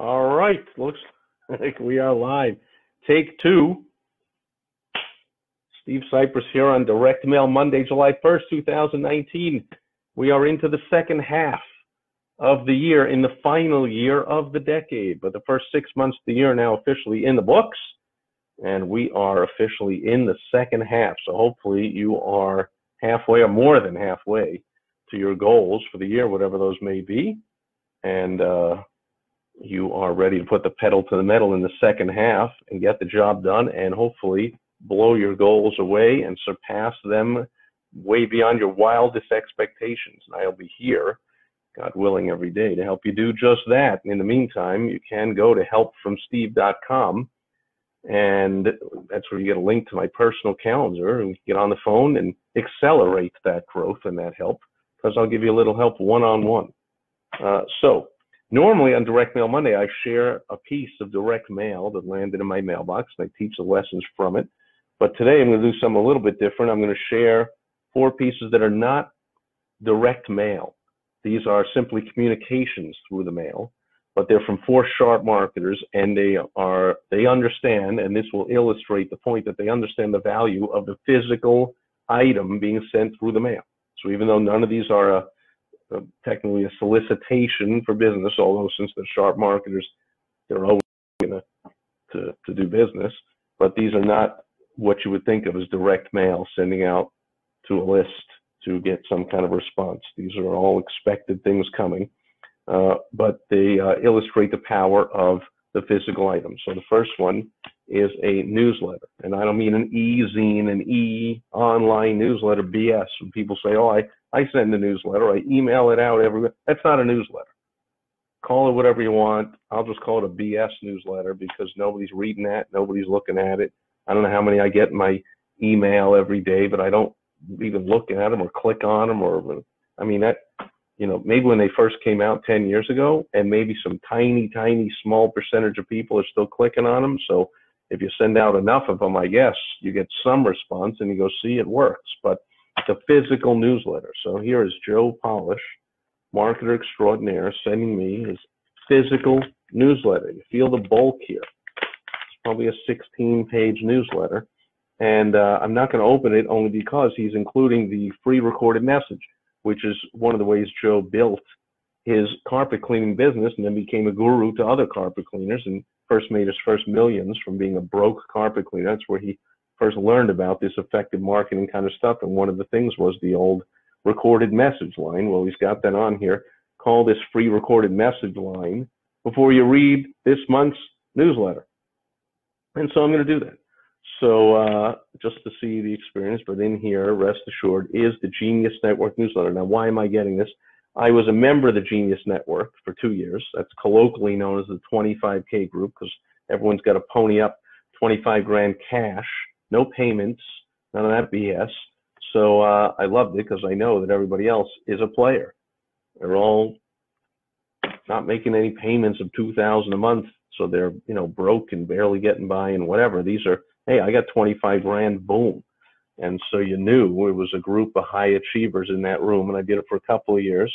All right, looks like we are live. Take two. Steve Sipress here on Direct Mail Monday, July 1st, 2019. We are into the second half of the year, in the final year of the decade. But the first six months of the year now officially in the books, and we are officially in the second half. So hopefully you are halfway or more than halfway to your goals for the year, whatever those may be. And uh, you are ready to put the pedal to the metal in the second half and get the job done and hopefully blow your goals away and surpass them way beyond your wildest expectations. And I'll be here, God willing, every day to help you do just that. in the meantime, you can go to helpfromsteve.com and that's where you get a link to my personal calendar and get on the phone and accelerate that growth and that help because I'll give you a little help one on one. So Normally on Direct Mail Monday, I share a piece of direct mail that landed in my mailbox and I teach the lessons from it. But today I'm going to do something a little bit different. I'm going to share four pieces that are not direct mail. These are simply communications through the mail, but they're from four sharp marketers and they are, they understand, and this will illustrate the point that they understand the value of the physical item being sent through the mail. So even though none of these are a uh, technically a solicitation for business, although since they're sharp marketers, they're always going to, to do business. But these are not what you would think of as direct mail, sending out to a list to get some kind of response. These are all expected things coming, uh, but they uh, illustrate the power of the physical item. So the first one is a newsletter, and I don't mean an e-zine, an e-online newsletter BS. When people say, "Oh, I I send a newsletter. I email it out everywhere. That's not a newsletter. Call it whatever you want. I'll just call it a BS newsletter because nobody's reading that. Nobody's looking at it. I don't know how many I get in my email every day, but I don't even look at them or click on them or, I mean, that, you know, maybe when they first came out 10 years ago and maybe some tiny, tiny, small percentage of people are still clicking on them. So if you send out enough of them, I guess you get some response and you go, see, it works. But the physical newsletter. So here is Joe Polish, marketer extraordinaire, sending me his physical newsletter. You feel the bulk here. It's probably a 16 page newsletter. And uh, I'm not going to open it only because he's including the free recorded message, which is one of the ways Joe built his carpet cleaning business and then became a guru to other carpet cleaners and first made his first millions from being a broke carpet cleaner. That's where he first learned about this effective marketing kind of stuff. And one of the things was the old recorded message line. Well, he's got that on here. Call this free recorded message line before you read this month's newsletter. And so I'm going to do that. So uh, just to see the experience, but in here, rest assured, is the Genius Network newsletter. Now, why am I getting this? I was a member of the Genius Network for two years. That's colloquially known as the 25K group because everyone's got to pony up 25 grand cash no payments, none of that BS. So uh, I loved it because I know that everybody else is a player. They're all not making any payments of two thousand a month, so they're you know broke and barely getting by and whatever. These are hey, I got twenty five grand, boom. And so you knew it was a group of high achievers in that room, and I did it for a couple of years,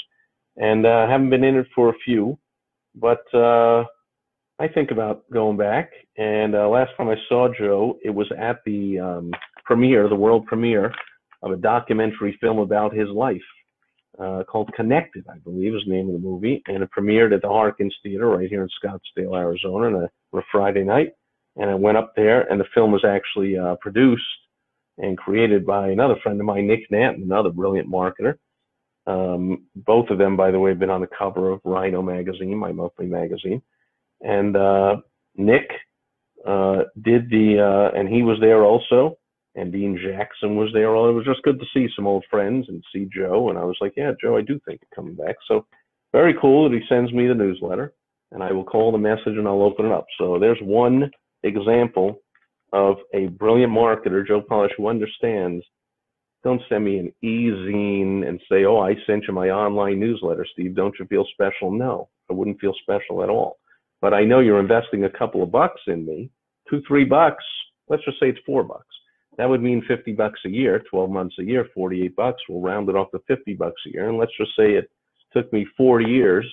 and uh, haven't been in it for a few, but uh, I think about going back. And uh, last time I saw Joe, it was at the um, premiere, the world premiere of a documentary film about his life uh, called Connected, I believe is the name of the movie. And it premiered at the Harkins Theater right here in Scottsdale, Arizona on a, a Friday night. And I went up there, and the film was actually uh, produced and created by another friend of mine, Nick Nanton, another brilliant marketer. Um, both of them, by the way, have been on the cover of Rhino magazine, my monthly magazine and uh, Nick uh, did the, uh, and he was there also, and Dean Jackson was there. It was just good to see some old friends and see Joe. And I was like, yeah, Joe, I do think of coming back. So very cool that he sends me the newsletter, and I will call the message and I'll open it up. So there's one example of a brilliant marketer, Joe Polish, who understands. Don't send me an e-zine and say, "Oh, I sent you my online newsletter, Steve. Don't you feel special?" No, I wouldn't feel special at all but I know you're investing a couple of bucks in me, two, three bucks. Let's just say it's four bucks. That would mean 50 bucks a year, 12 months a year, 48 bucks. We'll round it off to 50 bucks a year. And let's just say it took me four years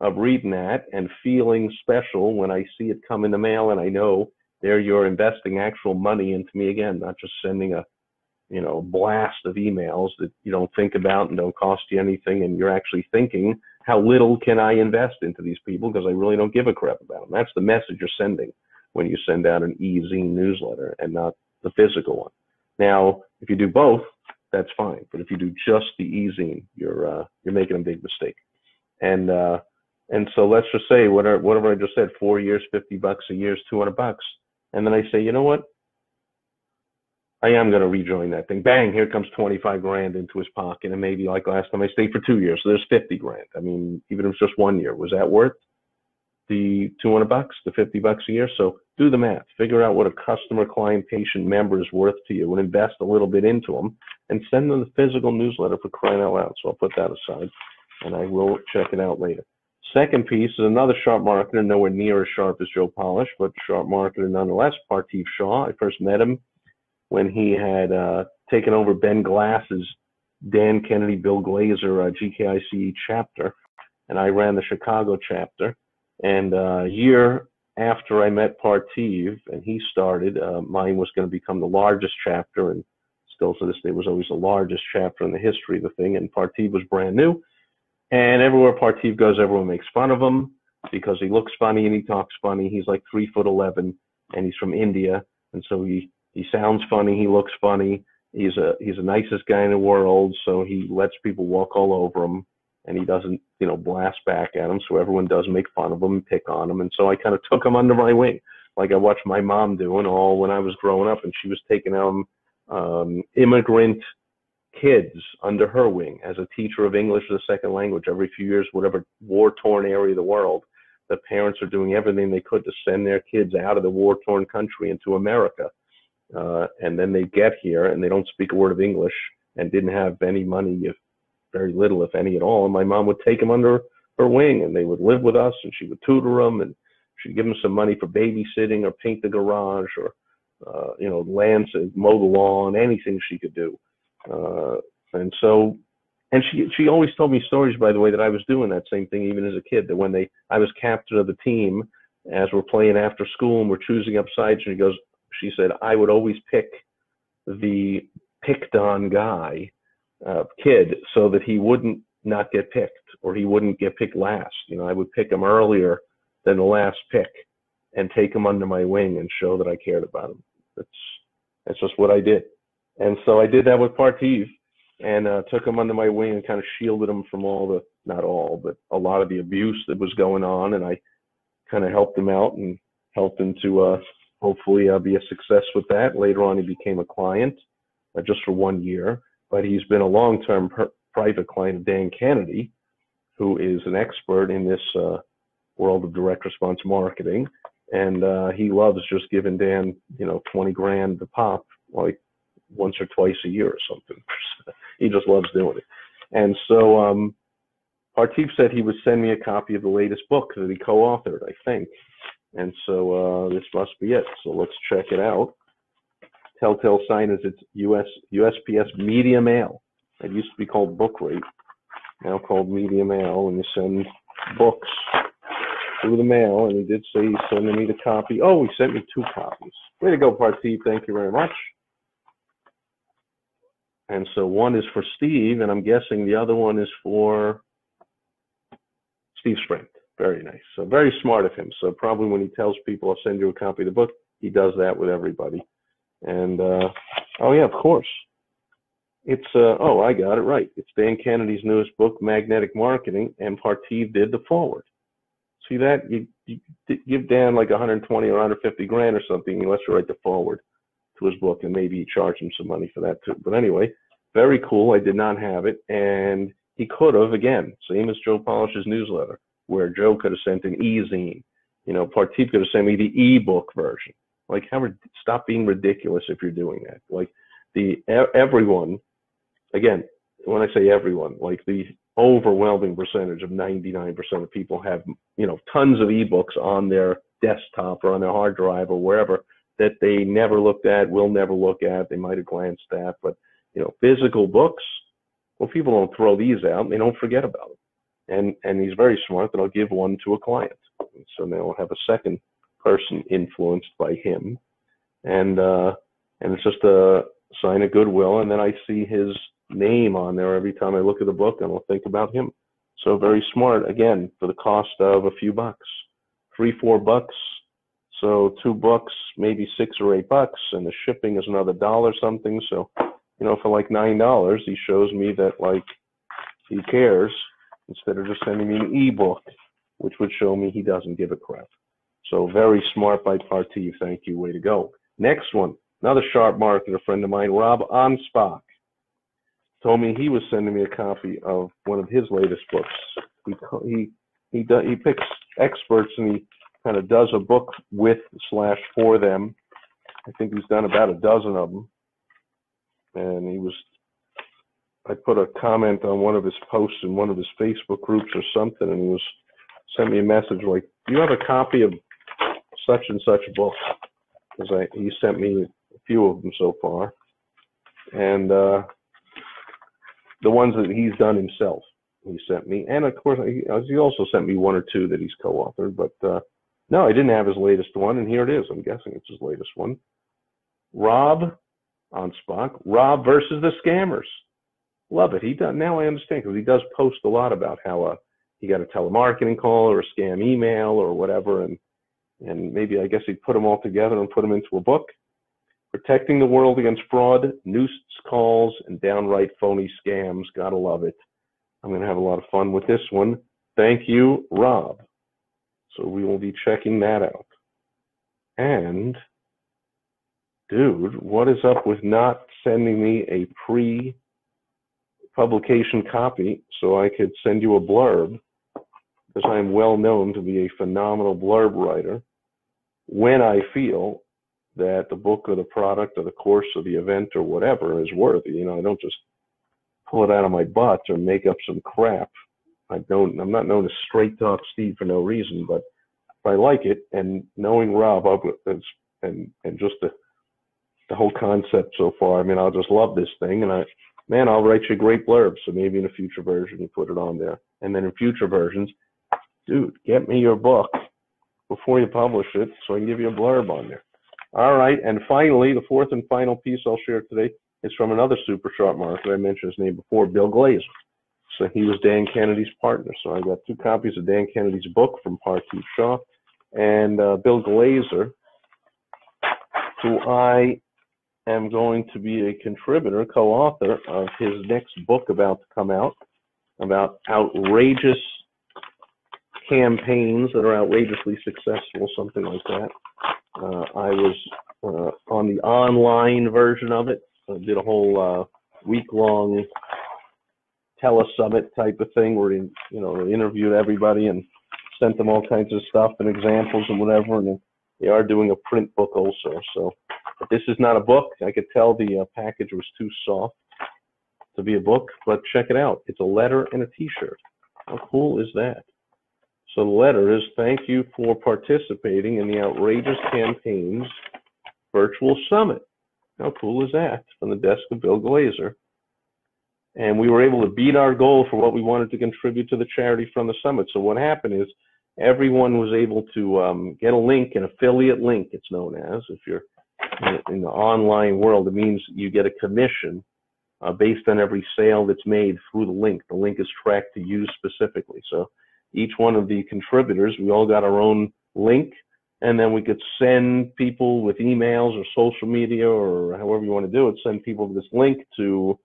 of reading that and feeling special when I see it come in the mail and I know there you're investing actual money into me again, not just sending a you know blast of emails that you don't think about and don't cost you anything and you're actually thinking how little can I invest into these people because I really don't give a crap about them. That's the message you're sending when you send out an e-zine newsletter and not the physical one. Now, if you do both, that's fine. But if you do just the e-zine, you're uh, you're making a big mistake. And uh, and so let's just say whatever whatever I just said, four years, fifty bucks a year is two hundred bucks. And then I say, you know what? I am going to rejoin that thing. Bang, here comes 25 grand into his pocket. And maybe like last time I stayed for two years. So there's 50 grand. I mean, even if it's just one year, was that worth the 200 bucks, the 50 bucks a year? So do the math. Figure out what a customer, client, patient, member is worth to you and invest a little bit into them and send them the physical newsletter for crying out loud. So I'll put that aside and I will check it out later. Second piece is another sharp marketer, nowhere near as sharp as Joe Polish, but sharp marketer nonetheless, Parthiv Shah. I first met him when he had uh, taken over Ben Glass's Dan Kennedy, Bill Glazer uh, GKIC chapter, and I ran the Chicago chapter. And uh, a year after I met Parthiv and he started, uh, mine was going to become the largest chapter, and still to this day was always the largest chapter in the history of the thing. And Parthiv was brand new, and everywhere Parthiv goes, everyone makes fun of him because he looks funny and he talks funny. He's like three foot eleven, and he's from India, and so he he sounds funny. He looks funny. He's a he's the nicest guy in the world. So he lets people walk all over him, and he doesn't you know blast back at him. So everyone does make fun of him and pick on him. And so I kind of took him under my wing, like I watched my mom do doing all when I was growing up, and she was taking them um, immigrant kids under her wing as a teacher of English as a second language every few years, whatever war torn area of the world. The parents are doing everything they could to send their kids out of the war torn country into America uh, and then they get here and they don't speak a word of English and didn't have any money, if very little, if any at all. And my mom would take them under her wing and they would live with us and she would tutor them and she'd give them some money for babysitting or paint the garage or, uh, you know, lance, mow the lawn, anything she could do. Uh, and so, and she, she always told me stories, by the way, that I was doing that same thing even as a kid, that when they, I was captain of the team as we're playing after school and we're choosing up sides and she goes, she said I would always pick the picked on guy uh, kid so that he wouldn't not get picked or he wouldn't get picked last. You know, I would pick him earlier than the last pick and take him under my wing and show that I cared about him. That's that's just what I did. And so I did that with Parthiv and uh, took him under my wing and kind of shielded him from all the not all but a lot of the abuse that was going on and I kind of helped him out and helped him to uh, hopefully I'll be a success with that. Later on, he became a client uh, just for one year, but he's been a long-term per- private client of Dan Kennedy, who is an expert in this uh, world of direct response marketing. And uh, he loves just giving Dan, you know, 20 grand to pop, like once or twice a year or something. he just loves doing it. And so um, Parthiv said he would send me a copy of the latest book that he co-authored, I think. And so uh, this must be it. So let's check it out. Telltale sign is it's US USPS Media Mail. It used to be called Book Rate, now called Media Mail, and you send books through the mail. And he did say he's sending me the copy. Oh, he sent me two copies. Way to go, Parthiv. Thank you very much. And so one is for Steve, and I'm guessing the other one is for Steve Spring. Very nice. So very smart of him. So probably when he tells people, I'll send you a copy of the book, he does that with everybody. And, uh, oh yeah, of course. It's, uh, oh, I got it right. It's Dan Kennedy's newest book, Magnetic Marketing, and Parthiv did the forward. See that? You, you give Dan like 120 or 150 grand or something, he lets you write the forward to his book, and maybe charge him some money for that too. But anyway, very cool. I did not have it. And he could have, again, same as Joe Polish's newsletter where Joe could have sent an e-zine. You know, Parthiv could have sent me the e-book version. Like, how stop being ridiculous if you're doing that. Like, the everyone, again, when I say everyone, like the overwhelming percentage of 99% of people have, you know, tons of ebooks on their desktop or on their hard drive or wherever that they never looked at, will never look at. They might have glanced at, but you know, physical books. Well, people don't throw these out; they don't forget about them. and and he's very smart that I'll give one to a client. So now I'll have a second person influenced by him, and uh, and it's just a sign of goodwill. And then I see his name on there every time I look at the book, and I'll think about him. So very smart again for the cost of a few bucks, three four bucks. So two bucks, maybe six or eight bucks, and the shipping is another dollar something. So you know, for like nine dollars, he shows me that like he cares instead of just sending me an ebook, which would show me he doesn't give a crap. So very smart by Parti. Thank you. Way to go. Next one, another sharp marketer friend of mine, Rob Anspach, told me he was sending me a copy of one of his latest books. He he he he picks experts and he kind of does a book with slash for them. I think he's done about a dozen of them, and he was I put a comment on one of his posts in one of his Facebook groups or something, and he was sent me a message like, "Do you have a copy of such and such book?" Because he sent me a few of them so far, and uh, the ones that he's done himself, he sent me, and of course he, he also sent me one or two that he's co-authored. But uh, no, I didn't have his latest one, and here it is. I'm guessing it's his latest one. Rob Anspach, Rob versus the scammers love it. He does now. I understand because he does post a lot about how uh, he got a telemarketing call or a scam email or whatever, and and maybe I guess he put them all together and put them into a book. Protecting the world against fraud, nuisance calls, and downright phony scams. Gotta love it. I'm gonna have a lot of fun with this one. Thank you, Rob. So we will be checking that out. And dude, what is up with not sending me a pre publication copy so I could send you a blurb because I'm well known to be a phenomenal blurb writer when I feel that the book or the product or the course or the event or whatever is worthy. You know, I don't just pull it out of my butt or make up some crap. I don't, I'm not known as straight talk Steve for no reason, but I like it and knowing Rob and, and just the, the whole concept so far, I mean, I'll just love this thing and I, man, I'll write you a great blurb. So maybe in a future version you put it on there. And then in future versions, dude, get me your book before you publish it so I can give you a blurb on there. All right. And finally, the fourth and final piece I'll share today is from another super sharp marketer. I mentioned his name before, Bill Glazer. So he was Dan Kennedy's partner. So I got two copies of Dan Kennedy's book from Parthiv Shah and uh, Bill Glazer, who I am going to be a contributor, co-author of his next book about to come out about outrageous campaigns that are outrageously successful, something like that. Uh, I was uh, on the online version of it. I did a whole uh, week-long telesummit type of thing where you know interviewed everybody and sent them all kinds of stuff and examples and whatever. And they are doing a print book also. So this is not a book. I could tell the uh, package was too soft to be a book, but check it out. It's a letter and a t-shirt. How cool is that? So the letter is thank you for participating in the Outrageous Campaigns Virtual Summit. How cool is that? From the desk of Bill Glazer. And we were able to beat our goal for what we wanted to contribute to the charity from the summit. So what happened is everyone was able to um, get a link, an affiliate link, it's known as, if you're in the online world, it means you get a commission uh, based on every sale that's made through the link. The link is tracked to you specifically. So each one of the contributors, we all got our own link, and then we could send people with emails or social media or however you want to do it, send people this link to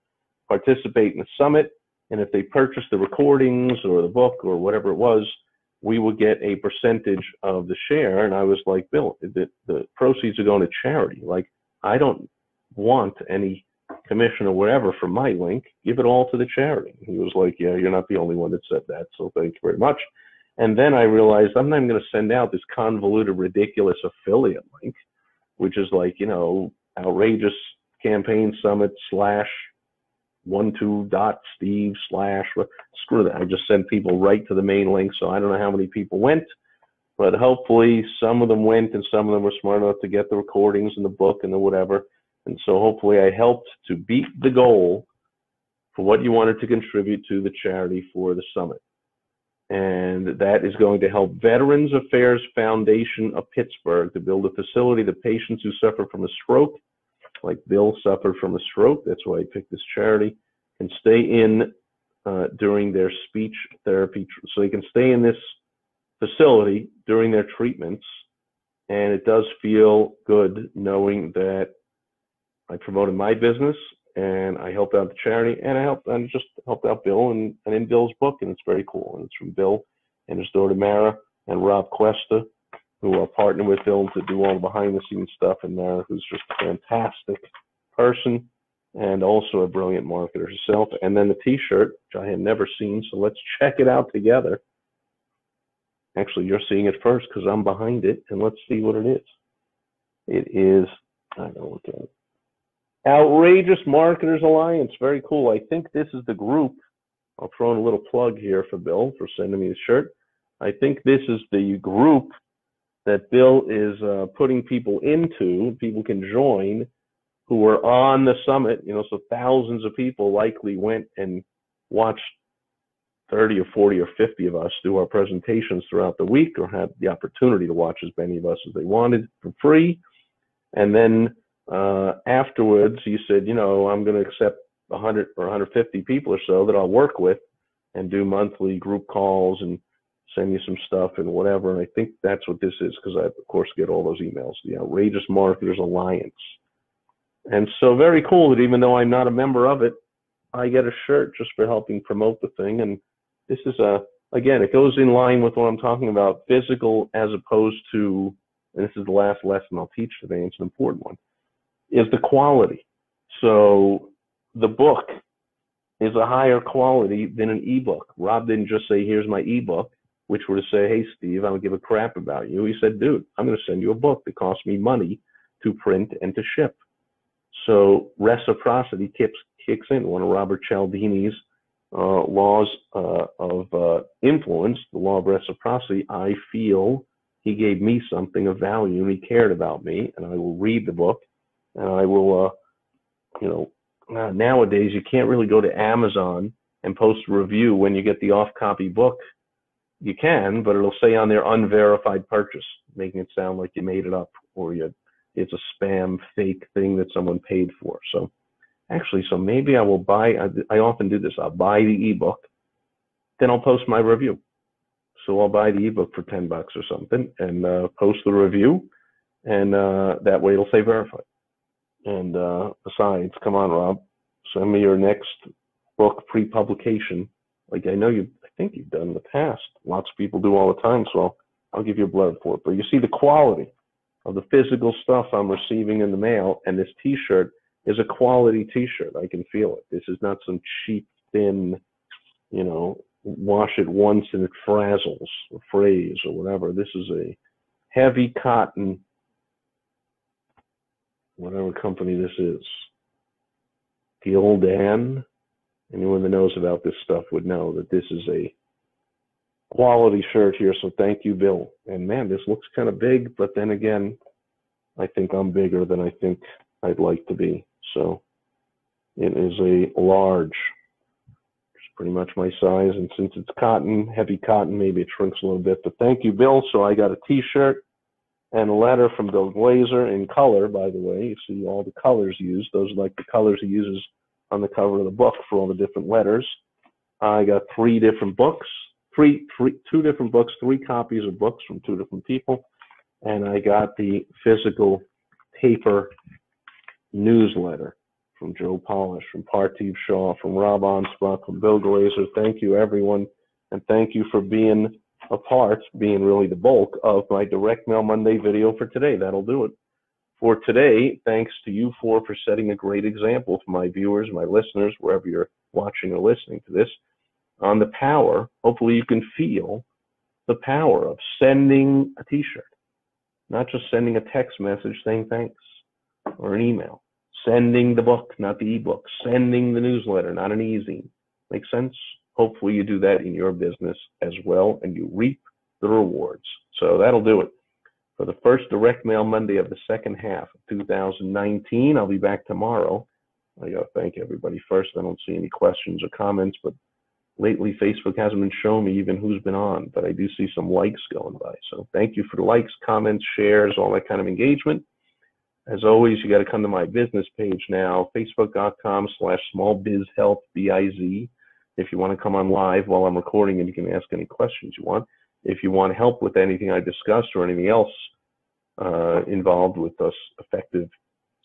participate in the summit. And if they purchase the recordings or the book or whatever it was, we would get a percentage of the share. And I was like, Bill, the, the proceeds are going to charity. Like, I don't want any commission or whatever from my link. Give it all to the charity. He was like, Yeah, you're not the only one that said that. So thank you very much. And then I realized I'm not even going to send out this convoluted, ridiculous affiliate link, which is like, you know, outrageous campaign summit slash one two dot steve slash screw that. I just sent people right to the main link so i don't know how many people went but hopefully some of them went and some of them were smart enough to get the recordings and the book and the whatever. And so hopefully i helped to beat the goal for what you wanted to contribute to the charity for the summit. And that is going to help Veterans Affairs Foundation of Pittsburgh to build a facility that patients who suffer from a stroke, like Bill suffered from a stroke, that's why I picked this charity, can stay in uh, during their speech therapy. So they can stay in this facility during their treatments. And it does feel good knowing that I promoted my business and I helped out the charity and I helped and just helped out Bill and, and in Bill's book and it's very cool. And it's from Bill and his daughter Mara and Rob Cuesta, who are partnering with Bill to do all the behind the scenes stuff and there, who's just a fantastic person and also a brilliant marketer herself. And then the t-shirt, which I had never seen, so let's check it out together. Actually, you're seeing it first because I'm behind it, and let's see what it is. It is, I don't know what Outrageous Marketers Alliance. Very cool. I think this is the group. I'll throw in a little plug here for Bill for sending me the shirt. I think this is the group that Bill is uh, putting people into. People can join who were on the summit. You know, so thousands of people likely went and watched 30 or 40 or 50 of us do our presentations throughout the week or had the opportunity to watch as many of us as they wanted for free. And then uh, afterwards, you said, you know, I'm going to accept 100 or 150 people or so that I'll work with and do monthly group calls and send you some stuff and whatever. And I think that's what this is because I, of course, get all those emails. The Outrageous Marketers Alliance. And so very cool that even though I'm not a member of it, I get a shirt just for helping promote the thing. And this is a, again, it goes in line with what I'm talking about, physical as opposed to, and this is the last lesson I'll teach today, and it's an important one is the quality. So the book is a higher quality than an ebook. Rob didn't just say, here's my ebook, which were to say, hey, Steve, I don't give a crap about you. He said, dude, I'm going to send you a book that costs me money to print and to ship. So reciprocity kicks, kicks in. One of Robert Cialdini's uh, laws uh, of uh, influence, the law of reciprocity, I feel he gave me something of value and he cared about me, and I will read the book and I will, uh, you know, uh, nowadays you can't really go to Amazon and post a review when you get the off copy book. You can, but it'll say on there unverified purchase, making it sound like you made it up or you it's a spam fake thing that someone paid for. So actually, so maybe I will buy. I, I often do this. I'll buy the ebook, then I'll post my review. So I'll buy the ebook for ten bucks or something and uh, post the review, and uh, that way it'll say verified. And uh, besides, come on, Rob, send me your next book pre-publication. Like I know you, think you've done in the past. Lots of people do all the time, so I'll give you a blurb for it. But you see the quality of the physical stuff I'm receiving in the mail, and this T-shirt is a quality T-shirt. I can feel it. This is not some cheap, thin, you know, wash it once and it frazzles or phrase or whatever. This is a heavy cotton whatever company this is. Gildan, anyone that knows about this stuff would know that this is a quality shirt here. So thank you, Bill. And man, this looks kind of big, but then again, I think I'm bigger than I think I'd like to be. So it is a large. It's pretty much my size. And since it's cotton, heavy cotton, maybe it shrinks a little bit. But thank you, Bill. So I got a t-shirt and a letter from Bill Glazer in color, by the way. You see all the colors used. Those are like the colors he uses on the cover of the book for all the different letters. I got three different books, three, three, two different books, three copies of books from two different people, and I got the physical paper newsletter from Joe Polish, from Parthiv Shah, from Rob Anspach, from Bill Glazer. Thank you, everyone, and thank you for being a part, being really the bulk of my Direct Mail Monday video for today. That'll do it. For today, thanks to you four for setting a great example for my viewers, my listeners, wherever you're watching or listening to this, on the power. Hopefully, you can feel the power of sending a t shirt, not just sending a text message saying thanks or an email, sending the book, not the ebook, sending the newsletter, not an e-zine. Make sense? hopefully you do that in your business as well and you reap the rewards. So that'll do it for the first direct mail Monday of the second half of 2019. I'll be back tomorrow. I got to thank everybody first. I don't see any questions or comments, but lately Facebook hasn't been showing me even who's been on, but I do see some likes going by. So thank you for the likes, comments, shares, all that kind of engagement. As always, you got to come to my business page now, facebook.com slash smallbizhealthbiz. If you want to come on live while I'm recording and you can ask any questions you want. If you want help with anything I discussed or anything else uh, involved with us effective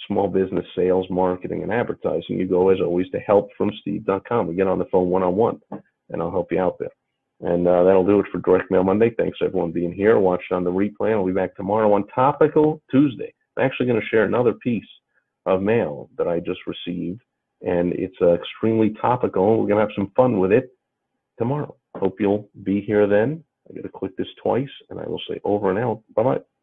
small business sales, marketing, and advertising, you go as always to helpfromsteve.com. We get on the phone one on one, and I'll help you out there. And uh, that'll do it for Direct Mail Monday. Thanks everyone being here. Watch on the replay. I'll be back tomorrow on Topical Tuesday. I'm actually going to share another piece of mail that I just received, and it's uh, extremely topical. We're going to have some fun with it tomorrow. Hope you'll be here then. I got to click this twice, and I will say over and out. Bye bye.